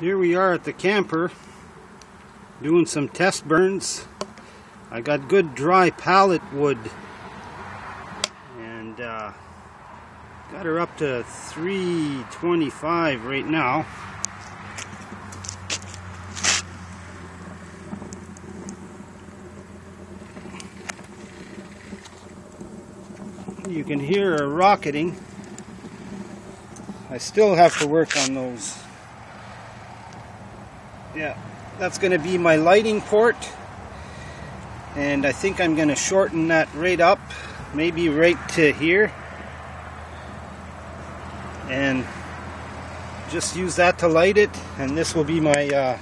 Here we are at the camper doing some test burns. I got good dry pallet wood and uh, got her up to 325 right now. You can hear her rocketing. I still have to work on those yeah that's going to be my lighting port. And I think I'm going to shorten that right up maybe right to here. And just use that to light it and this will be my uh,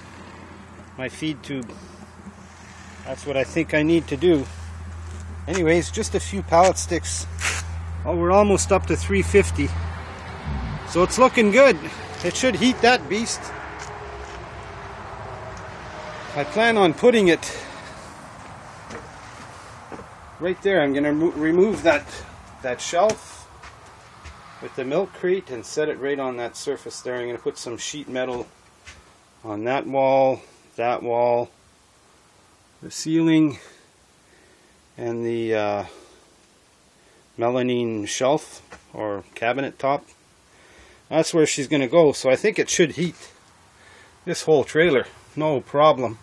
my feed tube. That's what I think I need to do. Anyways just a few pallet sticks. Oh we're almost up to 350 so it's looking good. It should heat that beast I plan on putting it right there. I'm going to remove that that shelf with the milk crate and set it right on that surface there. I'm going to put some sheet metal on that wall, that wall, the ceiling, and the uh, melamine shelf or cabinet top. That's where she's going to go. So I think it should heat this whole trailer. No problem.